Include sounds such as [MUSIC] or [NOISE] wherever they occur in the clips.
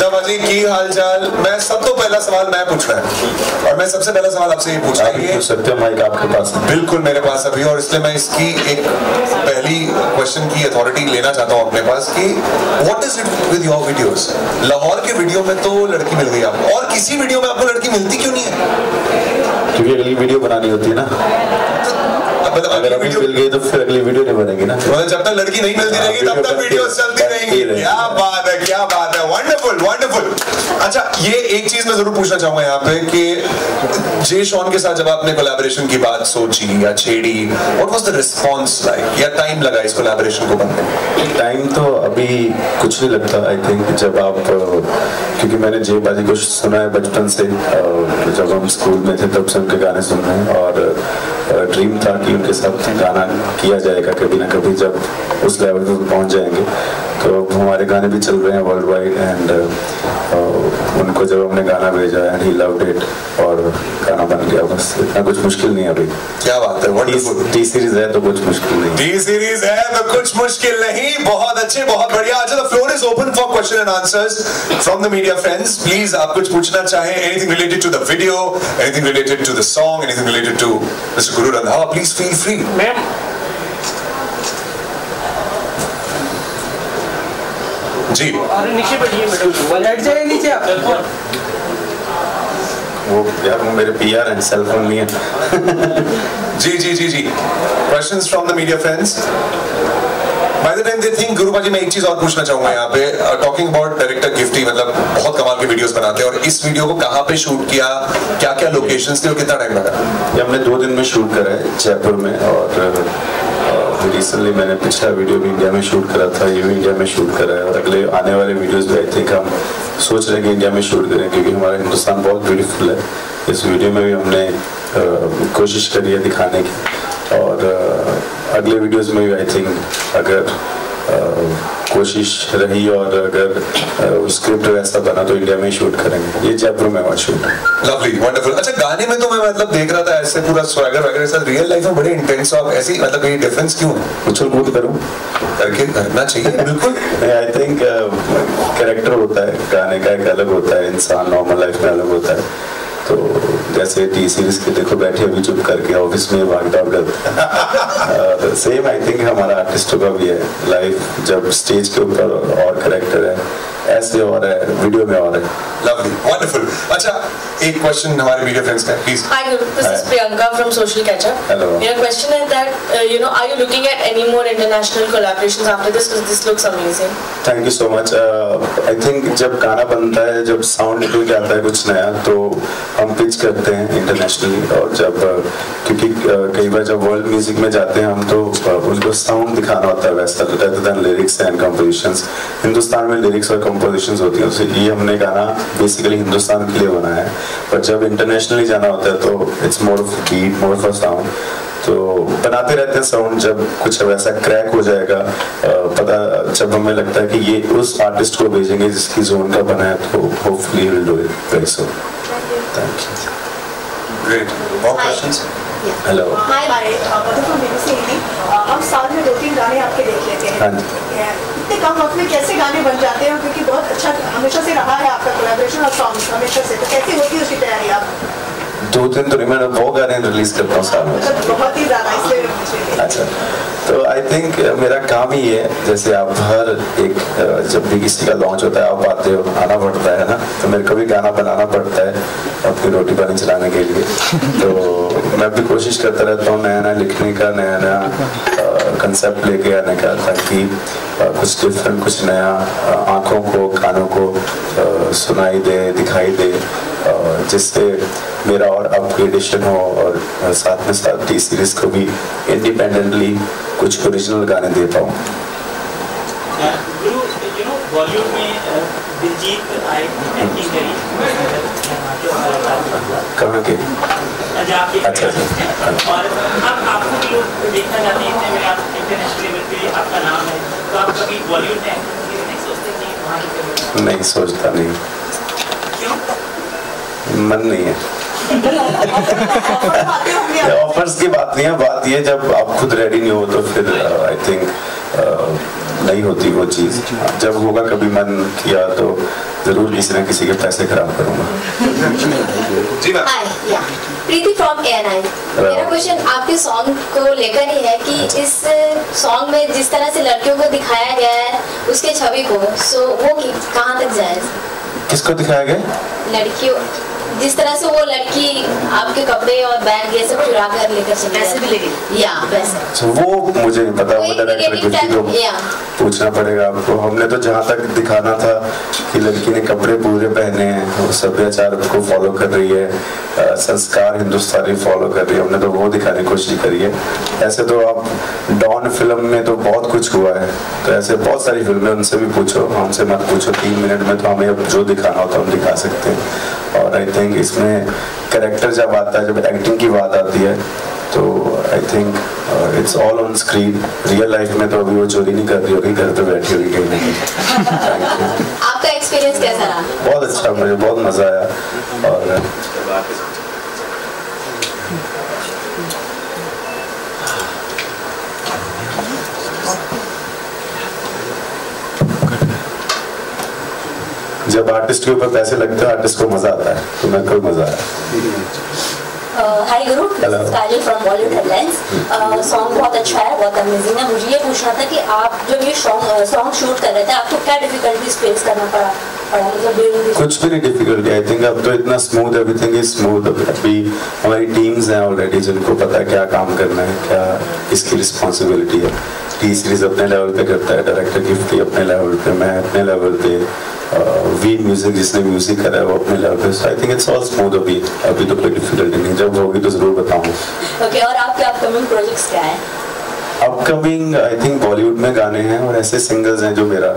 सीता बाजी की हालचाल। मैं सब तो पहला सवाल मैं पूछना है। और मैं सबसे पहला सवाल आपसे ये पूछना है। पूछ सकते हो माइक आपके पास बिल्कुल मेरे पास अभी और इसलिए मैं इसकी एक पहली क्वेश्चन की अथॉरिटी लेना चाहता हूँ अपने पास कि what is it with your videos Lahore के वीडियो में तो लड़की मिल गई आपको। और किसी वीडियो में आपको लड़की मिलती क्यों नहीं है? क्योंकि अगली वीडियो बनानी होती है ना। मतलब अगर अभी वीडियो मिल गई तो फिर अगली वीडियो नहीं बनेगी ना। मतलब जब तक लड़की नहीं मिलती हाँ, रहेगी तब तक वीडियोस चलती रहेगी। क्या बात है क्या बात है। वंडरफुल वंडरफुल अच्छा ये एक चीज़ मैं ज़रूर पूछना चाहूँगा यहाँ पे कि जे शॉन के साथ जब आपने कोलैबोरेशन की बात सोची या छेड़ी what was the response like या टाइम लगा इस कोलैबोरेशन को बनने में? टाइम तो अभी कुछ नहीं लगता आई थिंक जब आप क्योंकि मैंने जय बाजी को सुना है बचपन से जब हम स्कूल में थे तब से उनके गाने सुन रहे हैं और ड्रीम था कि उनके साथ गाना किया जाएगा कभी ना कभी जब उस लेवल पे पहुँच जाएँगे। तो हमारे गाने भी चल रहे हैं वर्ल्ड वाइड एंड उनको जब हमने गाना भेजा एंड ही लव्ड इट और गाना बन गया बस इतना कुछ मुश्किल नहीं है अभी। क्या बात है वंडरफुल टी सीरीज़ है तो कुछ मुश्किल नहीं। डी सीरीज़ है तो कुछ मुश्किल नहीं बहुत अच्छे बहुत बढ़िया। अच्छा the floor is open for question and answers from the media friends please आप कुछ पूछना चाहें anything related to the video anything related to the song anything related to mister Guru Randhawa please feel free ma'am ji. अरे नीचे बैठिए madam. बैठ जाइए नीचे आप। वो यार वो मेरे पीआर हैं सेल फ़ोन नहीं है। जी जी जी जी। Questions from the media friends by the time they think Guru ji मैं एक चीज़ और पूछना चाहूँगा यहाँ पे। टॉकिंग अबाउट डायरेक्टर गिफ्टी मतलब बहुत कमाल के वीडियोस बनाते हैं और इस वीडियो को कहाँ पे शूट किया क्या क्या लोकेशंस थे और कितना टाइम लगा? ये हमने दो दिन में शूट करा है जयपुर में और रिसेंटली मैंने पिछला वीडियो भी इंडिया में शूट करा था, ये भी इंडिया में शूट करा है और अगले आने वाले वीडियोस भी आई थिंक हम सोच रहे हैं कि इंडिया में शूट करें क्योंकि हमारा हिंदुस्तान बहुत ब्यूटीफुल है। इस वीडियो में भी हमने कोशिश करी है दिखाने की। और अगले वीडियोज़ में भी आई थिंक अगर कोशिश रही और अगर स्क्रिप्ट वैसा बना तो इंडिया में ही शूट करेंगे। ये जयपुर में हुआ शूट है लवली वंडरफुल अच्छा गाने में तो मैं मतलब देख रहा था ऐसे पूरा स्वैगर वगैरह सब रियल लाइफ में बड़े इंटेंस आप ऐसी मतलब ये डिफरेंस क्यों? है उछल कूद करूँ? करके करना चाहिए बिल्कुल। आई थिंक कैरेक्टर होता है गाने का एक अलग होता है इंसान नॉर्मल लाइफ में अलग होता है। तो जैसे टी सीरीज़ के देखो बैठे अभी चुप करके ऑफ़िस में भाग आउट करते सेम आई थिंक हमारा आर्टिस्टों का भी है। लाइफ जब स्टेज के ऊपर और करेक्टर है ऐसे हो रहा है वीडियो में हो रहा है। लवली वंडरफुल अच्छा एक क्वेश्चन हमारे वीडियो फ्रेंड्स का please hi this is Priyanka from social catchup hello मेरा क्वेश्चन है that you know are you looking at any more international collaborations after this because this looks amazing thank you so much I think जब गाना बनता है जब sound निकल के आता है कुछ नया तो हम पिच करते हैं इंटरनेशनली और जब uh, क्योंकि uh, कई बार जब वर्ल्ड म्यूज़िक में जाते हैं हम तो uh, उनको साउंड दिखाना होता है वैसा rather than lyrics and compositions Hindustan में लिरिक्स और कंपोजिशंस होती हैं तो ये हमने गाना बेसिकली हिंदुस्तान के लिए बनाया है। पर जब इंटरनेशनली जाना होता है तो it's more of beat more of sound तो बनाते रहते हैं साउंड जब कुछ वैसा क्रैक हो जाएगा पता जब हमें लगता है कि ये उस आर्टिस्ट को भेजेंगे जिसकी जोन का बना है तो hopefully will do it very soon thank you great और क्वेश्चंस हेलो हाय मेरे से ही हम साल में दो तीन गाने आपके देख लेते हैं। हाँ जी। इतने कम वक्त में कैसे गाने बन जाते हैं? क्योंकि बहुत अच्छा हमेशा से रहा है आपका कोलैबोरेशन और सॉन्ग हमेशा से। तो कैसे होती है उसकी तैयारी आप? दो तीन तो मैं वो गाने रिलीज़ करता हूँ साल में। मतलब बहुत ही ज़्यादा इसलिए अच्छा। तो आई थिंक मेरा काम ही है, जैसे आप हर एक जब भी किसी का लॉन्च होता है, आप आते हो, आना पड़ता है ना? तो मेरे को भी गाना बनाना पड़ता है अपनी रोटी पानी चलाने के लिए। तो मैं भी कोशिश करता रहता हूँ नया नया लिखने का नया नया कंसेप्ट लेके आने का ताकि कुछ डिफरेंट कुछ नया आँखों को कानों को सुनाई दे दिखाई दे जिससे मेरा और अपग्रेडेशन हो और साथ में साथ टी सीरीज़ को भी इंडिपेंडेंटली कुछ ओरिजिनल गाने दे पाऊँ। बॉलीवुड में दिलजीत आई एक्टिंग करी कहाँ के? अच्छा, अच्छा। और अब आपको भी लोग देखना चाहते हैं इतने में आप इंटरनेशनल लेवल पे आपका नाम है। तो आप कभी बॉलीवुड में acting के लिए नहीं सोचते कि वहाँ नहीं सोचता नहीं। क्यों? मन नहीं है। ऑफर्स की बात नहीं है बात ये जब आप खुद रेडी नहीं हो तो फिर आई थिंक नहीं होती वो चीज़। जब होगा कभी मन किया तो ज़रूर किसी न किसी के पैसे खराब करूँगा। [LAUGHS] जी मैम या प्रीति फ्रॉम एन आई मेरा क्वेश्चन आपके सॉन्ग को लेकर ही है कि इस सॉन्ग में जिस तरह से लड़कियों को दिखाया गया है उसके छवि को सो वो कहाँ तक जाए? किसको दिखाया गया? लड़कियों जिस तरह से वो लड़की आपके कपड़े और बैग ये सब चुरा कर लेकर चली पैसे भी ले गई। या So, वो मुझे नहीं पता वो वो डायरेक्टर को पूछना पड़ेगा आपको। हमने तो जहाँ तक दिखाना था कि लड़की ने कपड़े पूरे पहने हैं वो सभ्याचार को फॉलो कर रही है संस्कार हिंदुस्तानी फॉलो कर रही है। हमने तो वो दिखाने की कोशिश करी है। ऐसे तो आप डॉन फ़िल्म में तो बहुत कुछ हुआ है। तो ऐसे बहुत सारी फ़िल्में उनसे भी पूछो हमसे मत पूछो। तीन मिनट में तो हमें अब जो दिखाना होता है हम दिखा सकते हैं। और आई थिंक इसमें करेक्टर जब आता है जब एक्टिंग की बात आती है तो I think it's all on screen real life में तो अभी वो चोरी नहीं कर रही होगी घर पे बैठी होगी कहीं ना कहीं। Thank you. आपका एक्सपीरियंस कैसा रहा? बहुत अच्छा मुझे बहुत मज़ा आया। और जब आर्टिस्ट के ऊपर पैसे लगते हैं आर्टिस्ट को मज़ा आता है। तो मेरे को मज़ा आया hi Guru. Kajal from Bollywood headlines song बहुत अच्छा है बहुत अमेजिंग है। मुझे ये पूछना था कि आप जब ये सॉन्ग शूट कर रहे थे आपको क्या डिफिकल्टीज फेस करना पड़ा? मतलब कुछ भी नहीं डिफ़िकल्ट आई थिंक अब तो इतना स्मूथ एवरीथिंग इज़ स्मूथ अभी हमारी टीम्स हैं ऑलरेडी जिनको पता है क्या काम करना है क्या इसकी रिस्पॉन्सिबिलिटी है। टी सीरीज़ अपने लेवल पे करता है डायरेक्टर गिफ्टी अपने लेवल पे मैं अपने लेवल पे। वी म्यूज़िक जिसने म्यूज़िक करा है वो अपने लेवल पे so I think it's all smooth अभी अभी तो कोई डिफिकल्टी नहीं जब होगी तो ज़रूर बताऊँगा ओके और आपके अपकमिंग प्रोजेक्ट्स क्या है अपकमिंग आई थिंक बॉलीवुड में गाने हैं और ऐसे सिंगर्स हैं जो मेरा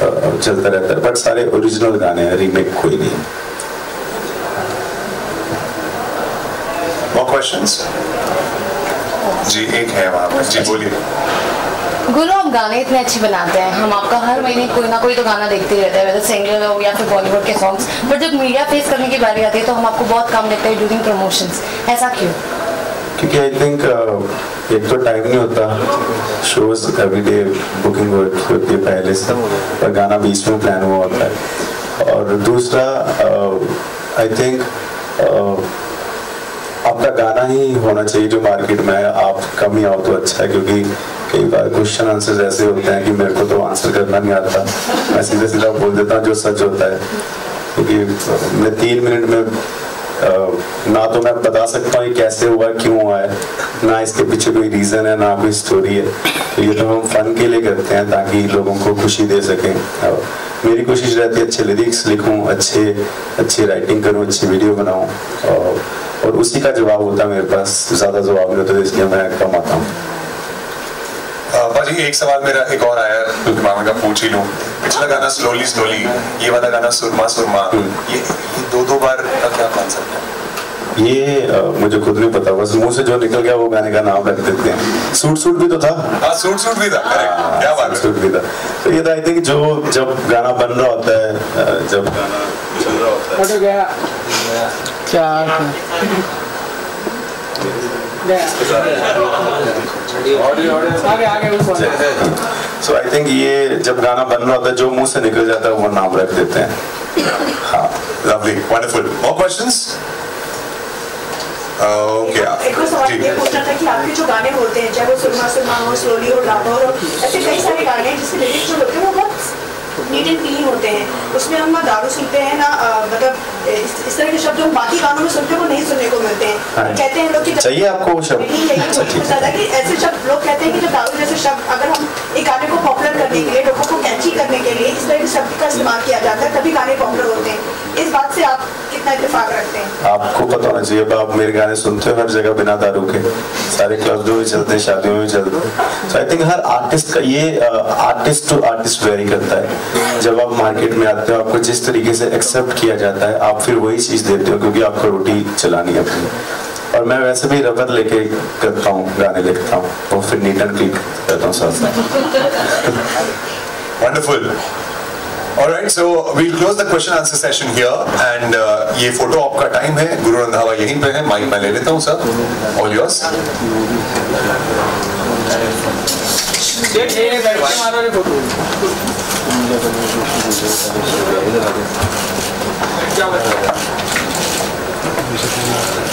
चलता रहता है बट सारे ओरिजिनल गाने हैं रीमेक कोई नहीं है more जी एक है वहाँ पे जी बोलिए गुरु गाने इतने अच्छे बनाते हैं। हम आपका हर महीने कोई ना कोई तो गाना देखते रहते हैं सिंगर हो या फिर बॉलीवुड के सॉन्ग्स बट जब मीडिया फेस करने की बारी आती है तो हम आपको बहुत कम देखते हैं ड्यूरिंग प्रमोशंस ऐसा क्यों? क्योंकि आई थिंक एक तो टाइम नहीं होता। शोज़ एवरीडे बुकिंग होती है पहले से। और गाना बीच में प्लान हुआ होता है। और दूसरा आई थिंक आपका गाना ही होना चाहिए जो मार्केट में है आप कम ही आओ तो अच्छा है, क्योंकि कई बार क्वेश्चन आंसर ऐसे होते हैं कि मेरे को तो आंसर करना नहीं आता। मैं सीधे सीधा बोल देता हूँ जो सच होता है। क्योंकि मैं तीन मिनट में ना तो मैं बता सकता हूँ कैसे हुआ क्यों हुआ है। ना इसके पीछे कोई रीजन है ना कोई स्टोरी है। तो ये तो हम फन के लिए करते हैं ताकि लोगों को खुशी दे सकें। मेरी कोशिश रहती है अच्छे लिरिक्स लिखूं अच्छे अच्छी राइटिंग करूँ अच्छी वीडियो बनाऊँ। और, और उसी का जवाब होता है मेरे पास। ज़्यादा जवाब नहीं होता इसलिए मैं कम आता हूँ। अ, बाजी एक सवाल मेरा एक और आया तो दिमाग में का पूछ ही लूँ। पिछला गाना स्लोली स्लोली ये वाला गाना सुरमा सुरमा ये, ये दो दो बार का क्या कॉन्सेप्ट है? ये अ, मुझे खुद नहीं पता बस मुँह से जो निकल गया वो गाने का नाम रख देते हैं। सूट सूट भी तो था। हाँ सूट सूट भी था करेक्ट क्या बात है। सूट भी था। तो ये तो आई थिंक जो जब गाना बन रहा होता है जब गाना चल रहा होता है? सो आई थिंक ये जब गाना बन रहा होता है जो मुँह से निकल जाता है वो नाम रख देते हैं। हाँ lovely wonderful more questions okay एक और सवाल ये पूछना था कि आपके जो गाने होते हैं चाहे वो सुरमा सुरमा हो स्लोली हो लाहौर हो ऐसे कई सारे गाने हैं जिसके लिरिक्स जो होते हैं वो बहुत नीट एंड क्लीन होते हैं। उसमें हम ना दारू सुनते हैं ना मतलब इस, तरह के शब्द हम बाकी गानों में सुनते हैं वो नहीं सुनने को मिलते। कहते हैं लोग कि चाहिए आपको वो शब्द? है। कि ऐसे शब्द लोग कहते हैं कि जब दारू जैसे शब्द अगर हम एक गाने को पॉपुलर करने के लिए लोगों को कैची करने के लिए इस तरह के शब्द का इस्तेमाल किया जाता है तभी गाने पॉपुलर होते हैं। इस बात से आप कितना इत्तेफाक रखते हैं? आपको पता होना चाहिए आप मेरे गाने सुनते हो हर जगह बिना दारू के। सारे क्लब्स में भी चलते हैं शादियों में भी चलते हैं। सो आई थिंक हर आर्टिस्ट का ये आर्टिस्ट टू आर्टिस्ट वेरी करता है। जब आप मार्केट में आते हो आपको जिस तरीके से एक्सेप्ट किया जाता है आप फिर वही चीज़ देते हो क्योंकि आपको रोटी चलानी है अपनी। और मैं वैसे भी रबर लेके करता हूँ गाने लिखता हूँ। और फिर नीट एंड क्लीन करता हूँ साथ wonderful Alright, so we'll close the question answer session here. And uh, ये फ़ोटो आपका टाइम है। गुरु रंधावा यहीं पे है। माइक मैं ले लेता हूँ सर ऑल योर्स ठीक